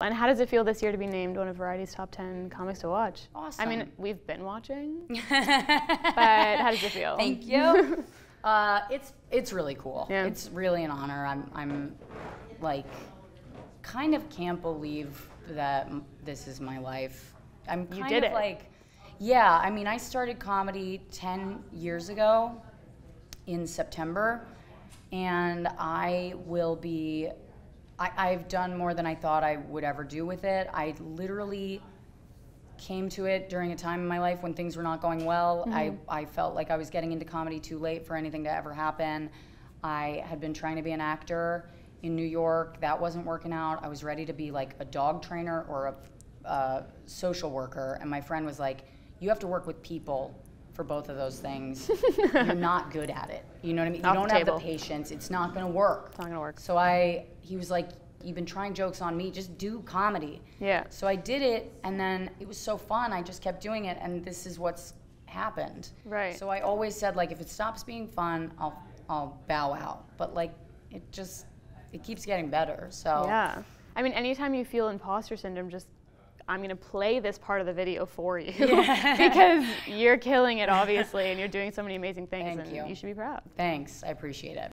And how does it feel this year to be named one of Variety's top 10 comics to watch? Awesome. I mean, we've been watching, but how does it feel? Thank you. uh, it's it's really cool. Yeah. It's really an honor. I'm I'm like kind of can't believe that this is my life. I'm You did of it. like yeah, I mean I started comedy 10 years ago in September and I will be I, I've done more than I thought I would ever do with it. I literally came to it during a time in my life when things were not going well. I, I felt like I was getting into comedy too late for anything to ever happen. I had been trying to be an actor in New York. That wasn't working out. I was ready to be like a dog trainer or a uh, social worker. And my friend was like, You have to work with people for both of those things. You're not good at it. You know what I mean? You Off the don't have the patience. It's not going to work. It's not gonna work. So I, he was like, You've been trying jokes on me, just do comedy. Yeah. So I did it, and then it was so fun. I just kept doing it, and this is what's happened. Right. So I always said, like, if it stops being fun, I'll I'll bow out. But like, it just it keeps getting better. So Yeah. I mean, anytime you feel imposter syndrome, just I'm gonna play this part of the video for you because you're killing it, obviously, and you're doing so many amazing things, Thank and you. you should be proud. thanks, I appreciate it.